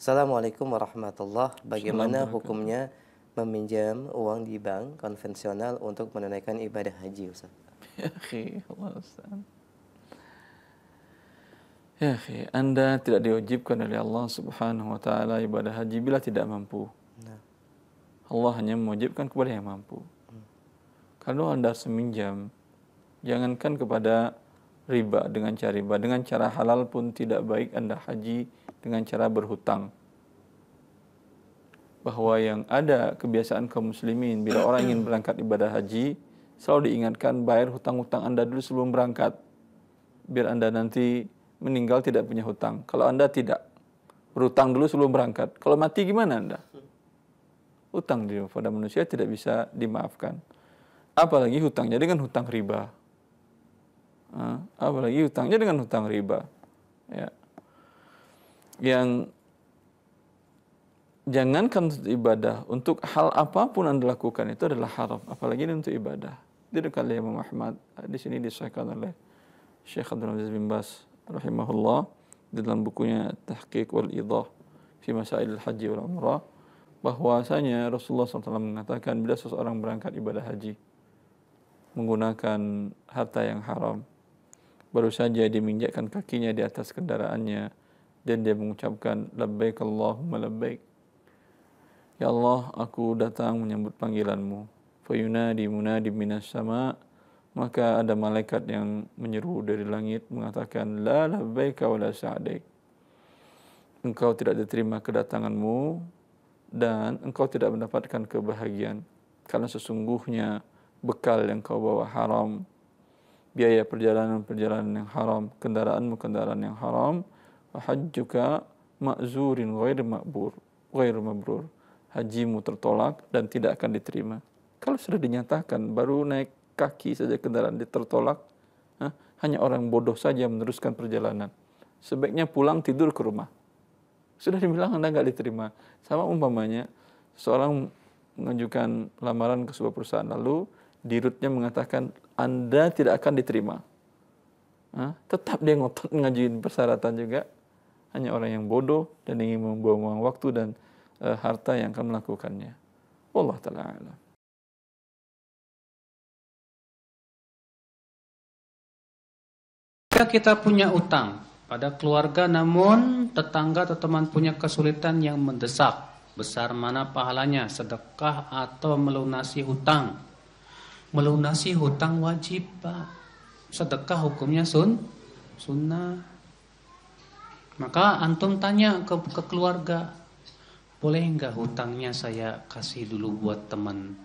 Assalamualaikum warahmatullahi Bagaimana hukumnya meminjam uang di bank konvensional untuk menunaikan ibadah haji Ustaz? Ya, Allah Ustaz. Ya, Anda tidak diwajibkan oleh Allah Subhanahu wa taala ibadah haji bila tidak mampu. Nah. Allah hanya mewajibkan kepada yang mampu. Hmm. Kalau Anda seminjam, jangankan kepada riba dengan cara riba, dengan cara halal pun tidak baik Anda haji dengan cara berhutang. Bahwa yang ada kebiasaan kaum muslimin bila orang ingin berangkat ibadah haji, selalu diingatkan bayar hutang-hutang Anda dulu sebelum berangkat. Biar Anda nanti meninggal tidak punya hutang. Kalau Anda tidak, berhutang dulu sebelum berangkat. Kalau mati gimana Anda? Hutang di pada manusia tidak bisa dimaafkan. Apalagi hutangnya dengan hutang riba. Apalagi hutangnya dengan hutang riba. Ya. Yang jangankan untuk ibadah, untuk hal apa pun Anda lakukan itu adalah haram. Apalagi untuk ibadah. Oleh Imam Ahmad. Di sini disahkan oleh Syekh Abdul Aziz bin Bas rahimahullah di dalam bukunya Tahqiq wal Idah fi Masail Haji wal Umrah bahwasanya Rasulullah SAW mengatakan bila seseorang berangkat ibadah haji menggunakan harta yang haram baru saja dia menginjakkan kakinya di atas kendaraannya dan dia mengucapkan labbaik Allahumma labbaik. Ya Allah aku datang menyambut panggilanmu. Fayunadi munadi minas sama' maka ada malaikat yang menyeru dari langit mengatakan la labbaika wa la sa'daik. Engkau tidak diterima kedatanganmu dan engkau tidak mendapatkan kebahagiaan karena sesungguhnya bekal yang kau bawa haram. Biaya perjalanan-perjalanan yang haram kendaraanmu kendaraan yang haram hajjuka ma'zurin ghair ma'bur ghair mabrur hajimu tertolak dan tidak akan diterima kalau sudah dinyatakan baru naik kaki saja kendaraan tertolak, hanya orang bodoh saja meneruskan perjalanan. Sebaiknya pulang tidur ke rumah. Sudah dibilang Anda nggak diterima. Sama umpamanya, seorang mengajukan lamaran ke sebuah perusahaan lalu dirutnya mengatakan Anda tidak akan diterima. Hah? Tetap dia ngotot ngajuin persyaratan juga. Hanya orang yang bodoh dan ingin membuang waktu dan uh, harta yang akan melakukannya. Allah Ta'ala Jika kita punya utang pada keluarga namun tetangga atau teman punya kesulitan yang mendesak, besar mana pahalanya, sedekah atau melunasi hutang? Melunasi hutang wajib, Pak. Sedekah hukumnya sun sunnah. Maka antum tanya ke, ke keluarga, boleh enggak hutangnya saya kasih dulu buat teman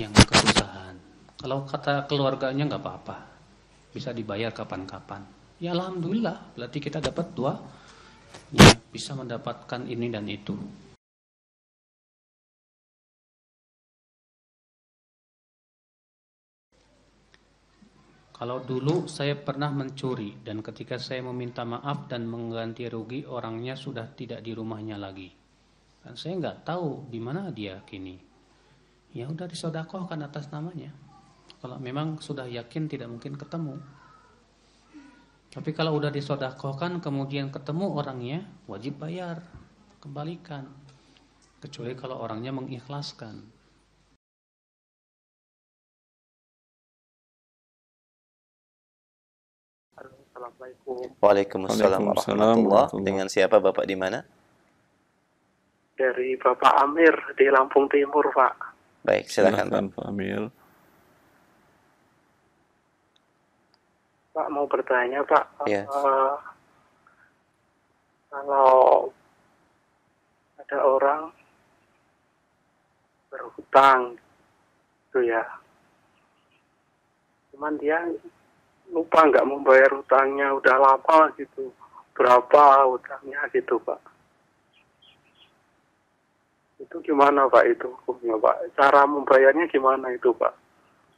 yang kesusahan? Kalau kata keluarganya enggak apa-apa bisa dibayar kapan-kapan. Ya alhamdulillah, berarti kita dapat dua ya, bisa mendapatkan ini dan itu. Kalau dulu saya pernah mencuri dan ketika saya meminta maaf dan mengganti rugi orangnya sudah tidak di rumahnya lagi. Dan saya nggak tahu di mana dia kini. Ya udah disodakohkan atas namanya. Kalau memang sudah yakin tidak mungkin ketemu. Tapi kalau udah disodakohkan kemudian ketemu orangnya, wajib bayar, kembalikan. Kecuali kalau orangnya mengikhlaskan. Waalaikumsalam warahmatullahi Dengan siapa Bapak di mana? Dari Bapak Amir di Lampung Timur, Pak. Baik, silakan, silakan Pak Amir. Pak mau bertanya Pak. Iya. uh, kalau ada orang berhutang, itu ya, cuman dia lupa nggak membayar hutangnya udah lama gitu, berapa hutangnya gitu Pak. Itu gimana Pak itu hukumnya Pak? Cara membayarnya gimana itu Pak?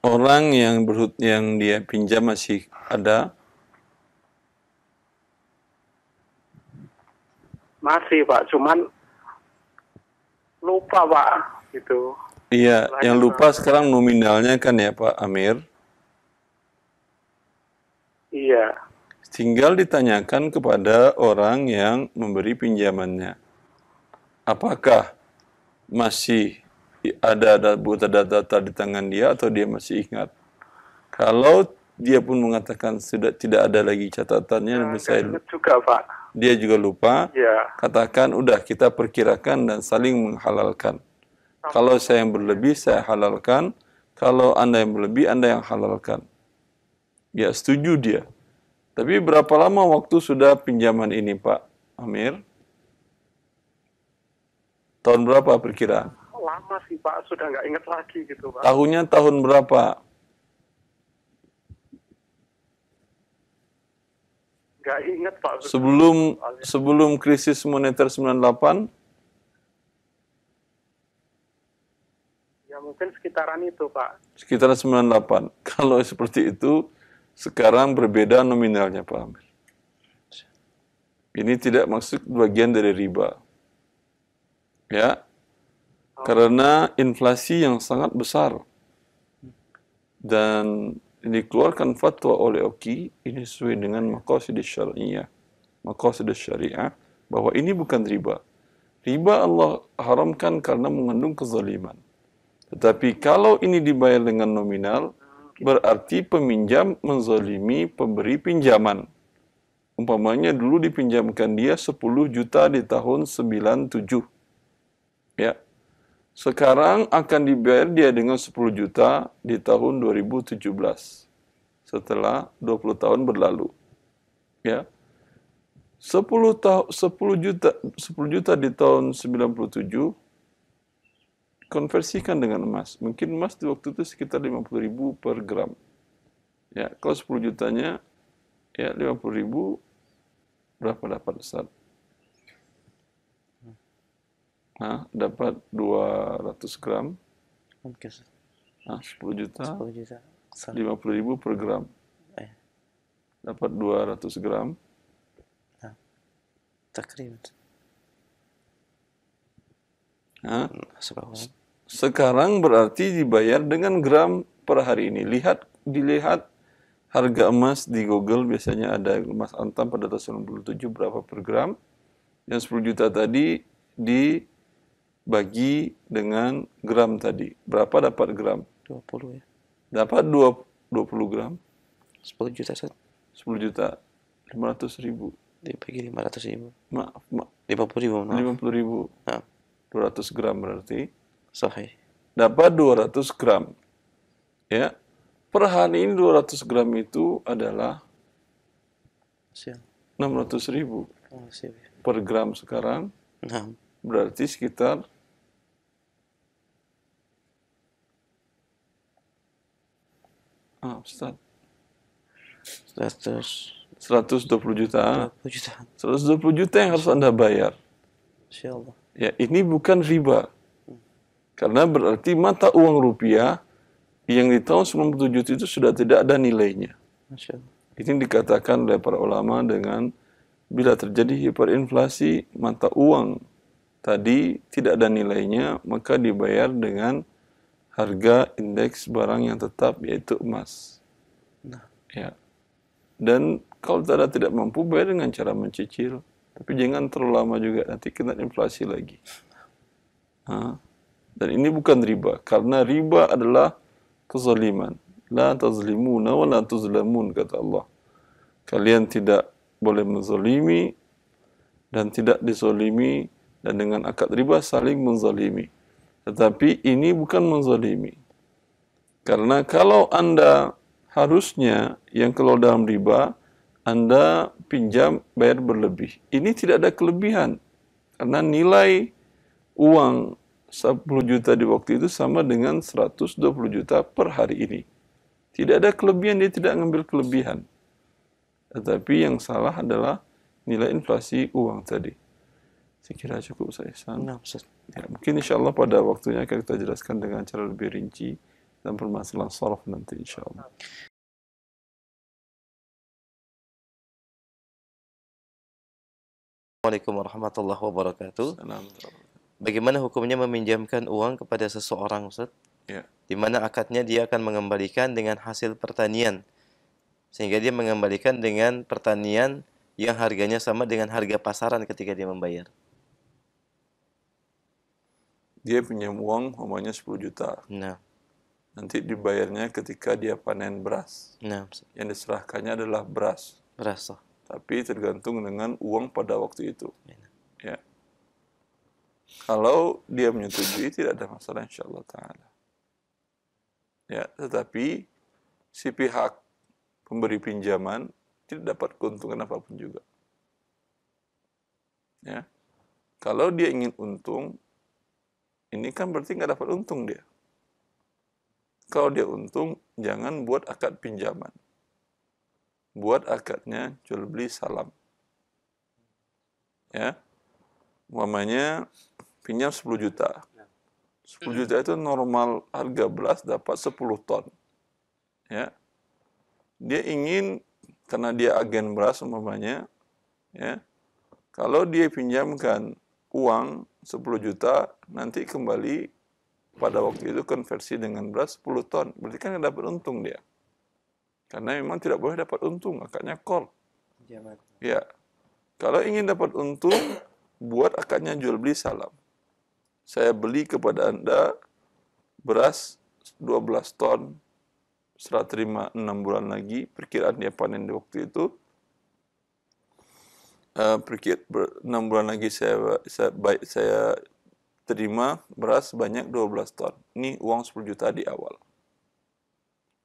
orang yang berhut yang dia pinjam masih ada? Masih Pak, cuman lupa Pak gitu. Iya, yang lupa sekarang nominalnya kan ya Pak Amir? Iya. Tinggal ditanyakan kepada orang yang memberi pinjamannya. apakah masih ada data-data di tangan dia atau dia masih ingat. Kalau dia pun mengatakan sudah tidak ada lagi catatannya, Nah, saya juga Pak. dia juga lupa. Ya. Katakan udah kita perkirakan dan saling menghalalkan. Kalau saya yang berlebih saya halalkan, kalau anda yang berlebih anda yang halalkan. Ya setuju dia. Tapi berapa lama waktu sudah pinjaman ini Pak Amir? Tahun berapa perkiraan? Lama sih Pak, sudah nggak inget lagi gitu Pak. Tahunnya tahun berapa? Nggak inget Pak. Sebelum sebelum krisis moneter 98? Ya mungkin sekitaran itu Pak. Sekitar 98. Kalau seperti itu, sekarang berbeda nominalnya Pak Amir. Ini tidak maksud bagian dari riba. Ya, karena inflasi yang sangat besar. Dan dikeluarkan fatwa oleh OKI, ini sesuai dengan maqasid syariah. Maqasid syariah, bahwa ini bukan riba. Riba Allah haramkan karena mengandung kezaliman. Tetapi kalau ini dibayar dengan nominal, berarti peminjam menzalimi pemberi pinjaman. Umpamanya dulu dipinjamkan dia 10 juta di tahun 97. Ya. Sekarang akan dibayar dia dengan 10 juta di tahun 2017. Setelah 20 tahun berlalu. Ya. 10 tahun 10 juta 10 juta di tahun 97 konversikan dengan emas. Mungkin emas di waktu itu sekitar 50 ribu per gram. Ya, kalau 10 jutanya ya 50 ribu berapa dapat Ustaz? Nah, dapat 200 gram. Mungkin Nah, 10 juta, 10 juta. 50 ribu per gram. Eh, Dapat 200 gram. takriban. Nah. Sekarang berarti dibayar dengan gram per hari ini. Lihat, dilihat harga emas di Google biasanya ada emas antam pada tahun 97 berapa per gram. Yang 10 juta tadi dibagi dengan gram tadi. Berapa dapat gram? 20 ya. Dapat 2, 20 gram, 10 juta Ustaz. 10 juta, 500 ribu. Dibagi 500 ribu. Maaf, maaf 50 ribu. Maaf. 50 ribu. Nah, 200 gram berarti. Sahih. Dapat 200 gram. Ya. Per hari ini 200 gram itu adalah Siap. 600 ribu Oh, ya. per gram sekarang. Berarti sekitar ah, Ustaz, 120 120 juta. juta. 120 juta yang harus Anda bayar. Insyaallah. Ya, ini bukan riba. Karena berarti mata uang rupiah yang di tahun 97 itu sudah tidak ada nilainya. Ini dikatakan oleh para ulama dengan bila terjadi hiperinflasi mata uang tadi tidak ada nilainya maka dibayar dengan harga indeks barang yang tetap yaitu emas. Nah. Ya. Dan kalau tidak tidak mampu bayar dengan cara mencicil, tapi jangan terlalu lama juga nanti kena inflasi lagi. Ha. Dan ini bukan riba karena riba adalah kezaliman. La tazlimuna wa la tuzlamun kata Allah. Kalian tidak boleh menzalimi dan tidak dizalimi dan dengan akad riba saling menzalimi. Tetapi ini bukan menzalimi. Karena kalau Anda harusnya yang kalau dalam riba Anda pinjam bayar berlebih. Ini tidak ada kelebihan. Karena nilai uang 10 juta di waktu itu sama dengan 120 juta per hari ini. Tidak ada kelebihan, dia tidak ngambil kelebihan. Tetapi yang salah adalah nilai inflasi uang tadi. Saya kira cukup saya Ihsan. Nah. Ya, mungkin insya Allah pada waktunya akan kita jelaskan dengan cara lebih rinci dan permasalahan saraf nanti insya Allah. Assalamualaikum warahmatullahi wabarakatuh. Assalamualaikum. Bagaimana hukumnya meminjamkan uang kepada seseorang, Ustaz? Ya. Di mana akadnya dia akan mengembalikan dengan hasil pertanian. Sehingga dia mengembalikan dengan pertanian yang harganya sama dengan harga pasaran ketika dia membayar. dia pinjam uang umpamanya 10 juta. Nah. Nanti dibayarnya ketika dia panen beras. Nah. Yang diserahkannya adalah beras. Beras. Tapi tergantung dengan uang pada waktu itu. Ya. Kalau dia menyetujui tidak ada masalah insyaallah taala. Ya, tetapi si pihak pemberi pinjaman tidak dapat keuntungan apa pun juga. Ya. Kalau dia ingin untung, ini kan berarti nggak dapat untung dia. Kalau dia untung, jangan buat akad pinjaman. Buat akadnya jual beli salam. Ya. Umpamanya pinjam 10 juta. 10 juta itu normal harga beras dapat 10 ton. Ya. Dia ingin karena dia agen beras umpamanya ya. Kalau dia pinjamkan uang 10 juta nanti kembali pada waktu itu konversi dengan beras 10 ton. Berarti kan dapat untung dia. Karena memang tidak boleh dapat untung, akadnya call. Ya. Kalau ingin dapat untung, buat akadnya jual beli salam. Saya beli kepada Anda beras 12 ton, serah terima 6 bulan lagi, perkiraan dia panen di waktu itu, uh, perkir 6 bulan lagi saya, saya baik saya terima beras banyak 12 ton. Ini uang 10 juta di awal.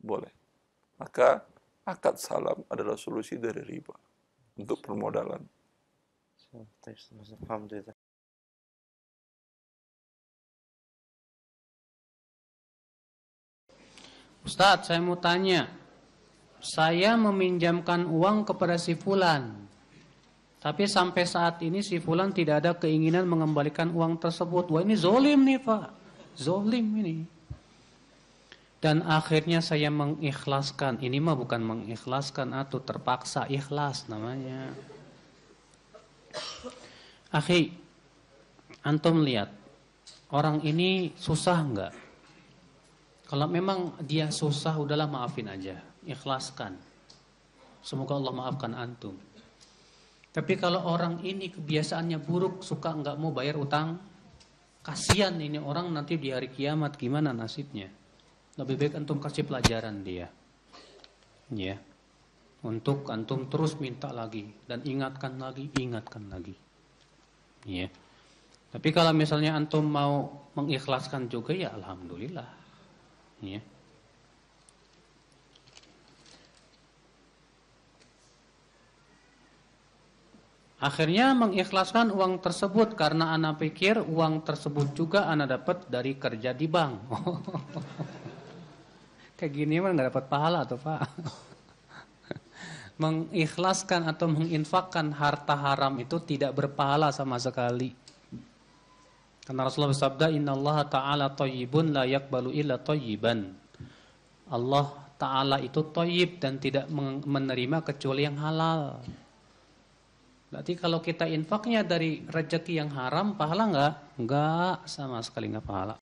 Boleh. Maka akad salam adalah solusi dari riba untuk permodalan. Alhamdulillah. Ustadz, saya mau tanya. Saya meminjamkan uang kepada si Fulan. Tapi sampai saat ini si Fulan tidak ada keinginan mengembalikan uang tersebut. Wah ini zolim nih Pak. Zolim ini. Dan akhirnya saya mengikhlaskan. Ini mah bukan mengikhlaskan atau terpaksa ikhlas namanya. Akhi, antum lihat. Orang ini susah enggak? Kalau memang dia susah, udahlah maafin aja. Ikhlaskan. Semoga Allah maafkan antum. Tapi kalau orang ini kebiasaannya buruk, suka nggak mau bayar utang, kasihan ini orang nanti di hari kiamat gimana nasibnya. Lebih baik antum kasih pelajaran dia. Ya. Untuk antum terus minta lagi dan ingatkan lagi, ingatkan lagi. Ya. Tapi kalau misalnya antum mau mengikhlaskan juga ya alhamdulillah. Ya. Akhirnya mengikhlaskan uang tersebut karena anak pikir uang tersebut juga anak dapat dari kerja di bank. Kayak gini mah nggak dapat pahala tuh pak. Mengikhlaskan atau menginfakkan harta haram itu tidak berpahala sama sekali. Karena Rasulullah bersabda, Inna Allah Ta'ala toyibun la yakbalu illa toyiban. Allah Ta'ala itu toyib dan tidak menerima kecuali yang halal. Berarti kalau kita infaknya dari rezeki yang haram, pahala enggak? Enggak, sama sekali enggak pahala.